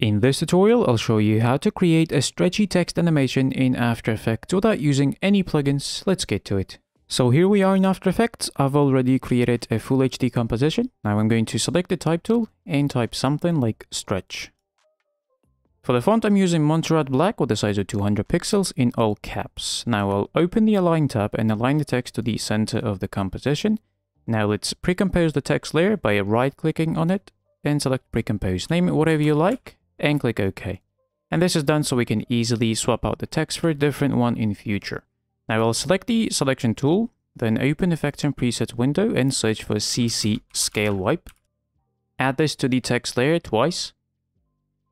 In this tutorial, I'll show you how to create a stretchy text animation in After Effects without using any plugins. Let's get to it. So here we are in After Effects. I've already created a full HD composition. Now I'm going to select the type tool and type something like stretch. For the font, I'm using Montserrat Black with a size of 200 pixels in all caps. Now I'll open the Align tab and align the text to the center of the composition. Now let's pre-compose the text layer by right-clicking on it and select Pre-compose. Name it whatever you like and click OK. And this is done so we can easily swap out the text for a different one in future. Now I'll select the selection tool, then open Effects and Presets window and search for CC Scale Wipe. Add this to the text layer twice.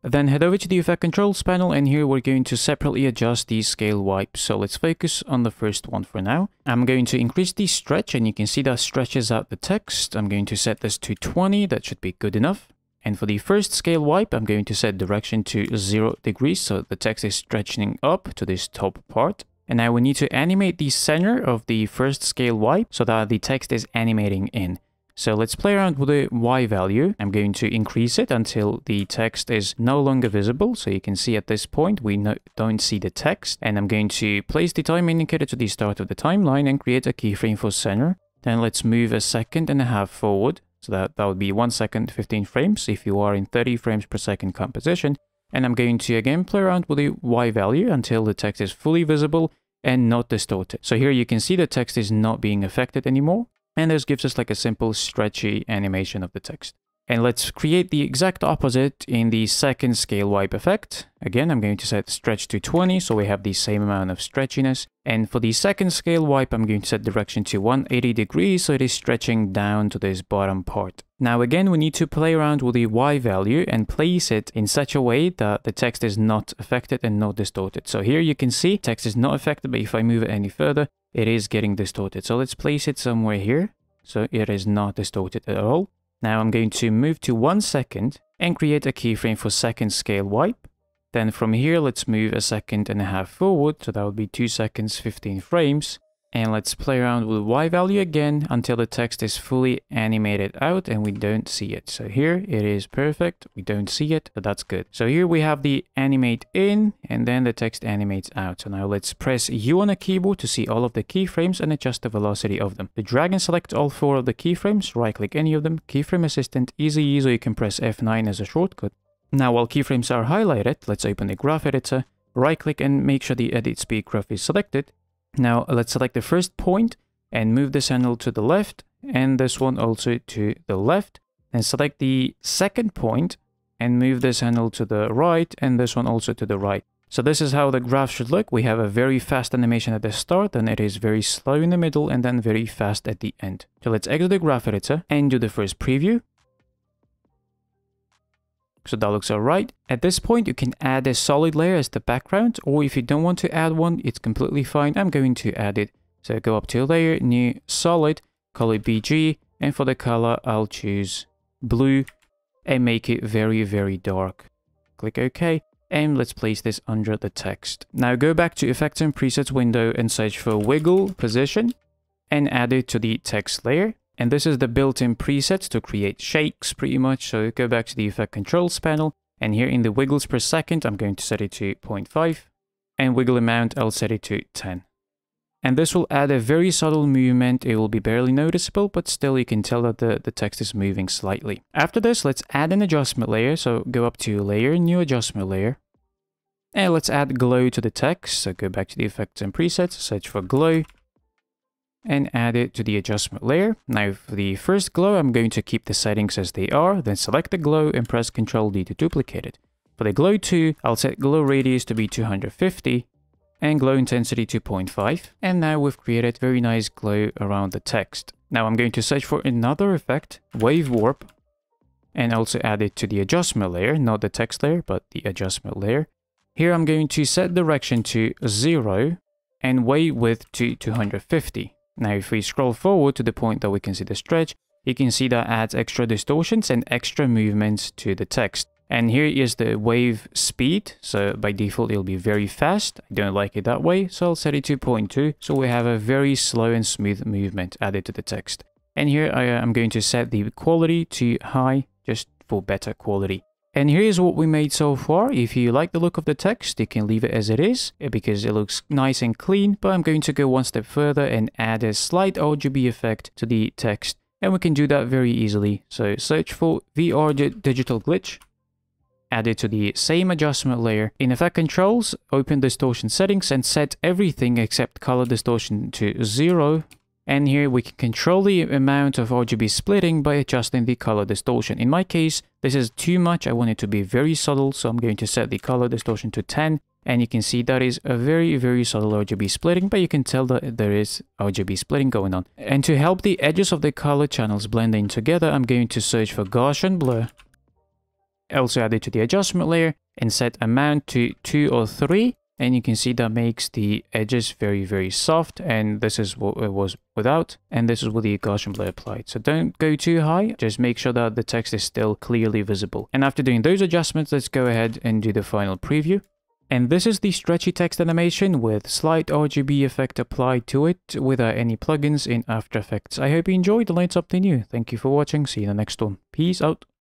Then head over to the Effect Controls panel and here we're going to separately adjust the scale wipe. So let's focus on the first one for now. I'm going to increase the stretch and you can see that stretches out the text. I'm going to set this to 20, that should be good enough. And for the first scale wipe, I'm going to set direction to 0 degrees, so the text is stretching up to this top part. And now we need to animate the center of the first scale wipe so that the text is animating in. So let's play around with the Y value. I'm going to increase it until the text is no longer visible. So you can see at this point, we no don't see the text. And I'm going to place the time indicator to the start of the timeline and create a keyframe for center. Then let's move a second and a half forward. So that, that would be 1 second 15 frames if you are in 30 frames per second composition. And I'm going to again play around with the Y value until the text is fully visible and not distorted. So here you can see the text is not being affected anymore. And this gives us like a simple stretchy animation of the text. And let's create the exact opposite in the second scale wipe effect. Again, I'm going to set stretch to 20, so we have the same amount of stretchiness. And for the second scale wipe, I'm going to set direction to 180 degrees, so it is stretching down to this bottom part. Now again, we need to play around with the Y value and place it in such a way that the text is not affected and not distorted. So here you can see text is not affected, but if I move it any further, it is getting distorted. So let's place it somewhere here. So it is not distorted at all. Now I'm going to move to one second and create a keyframe for second scale wipe. Then from here, let's move a second and a half forward. So that would be two seconds, 15 frames. And let's play around with Y value again until the text is fully animated out and we don't see it. So here it is perfect. We don't see it, but that's good. So here we have the animate in and then the text animates out. So now let's press U on the keyboard to see all of the keyframes and adjust the velocity of them. To drag and select all four of the keyframes, right click any of them, keyframe assistant, easy ease, you can press F9 as a shortcut. Now while keyframes are highlighted, let's open the graph editor, right click and make sure the edit speed graph is selected now let's select the first point and move this handle to the left and this one also to the left. And select the second point and move this handle to the right and this one also to the right. So this is how the graph should look. We have a very fast animation at the start, then it is very slow in the middle, and then very fast at the end. So let's exit the graph editor and do the first preview. So that looks alright. At this point, you can add a solid layer as the background, or if you don't want to add one, it's completely fine. I'm going to add it. So go up to layer, new solid, call it BG, and for the color, I'll choose blue and make it very, very dark. Click OK, and let's place this under the text. Now go back to Effects and Presets window and search for Wiggle Position and add it to the text layer. And this is the built-in presets to create shakes pretty much. So go back to the effect controls panel. And here in the wiggles per second, I'm going to set it to 0.5. And wiggle amount, I'll set it to 10. And this will add a very subtle movement. It will be barely noticeable, but still you can tell that the, the text is moving slightly. After this, let's add an adjustment layer. So go up to Layer, New Adjustment Layer. And let's add glow to the text. So go back to the effects and presets, search for glow and add it to the adjustment layer. Now for the first glow, I'm going to keep the settings as they are, then select the glow and press Ctrl D to duplicate it. For the glow 2, I'll set glow radius to be 250 and glow intensity to 0.5. And now we've created very nice glow around the text. Now I'm going to search for another effect, wave warp, and also add it to the adjustment layer, not the text layer, but the adjustment layer. Here I'm going to set direction to 0 and wave width to 250. Now if we scroll forward to the point that we can see the stretch, you can see that adds extra distortions and extra movements to the text. And here is the wave speed, so by default it'll be very fast. I don't like it that way, so I'll set it to 0.2, so we have a very slow and smooth movement added to the text. And here I am going to set the quality to high, just for better quality. And here's what we made so far. If you like the look of the text, you can leave it as it is eh, because it looks nice and clean. But I'm going to go one step further and add a slight RGB effect to the text. And we can do that very easily. So search for VR digital glitch add it to the same adjustment layer. In Effect Controls, open Distortion Settings and set everything except Color Distortion to 0 and here we can control the amount of RGB splitting by adjusting the color distortion. In my case, this is too much. I want it to be very subtle, so I'm going to set the color distortion to 10. And you can see that is a very, very subtle RGB splitting, but you can tell that there is RGB splitting going on. And to help the edges of the color channels blend in together, I'm going to search for Gaussian blur. Also add it to the adjustment layer and set amount to 2 or 3 and you can see that makes the edges very very soft and this is what it was without and this is with the Gaussian blur applied so don't go too high just make sure that the text is still clearly visible and after doing those adjustments let's go ahead and do the final preview and this is the stretchy text animation with slight RGB effect applied to it without any plugins in After Effects. I hope you enjoyed and learned something new. Thank you for watching, see you in the next one. Peace out.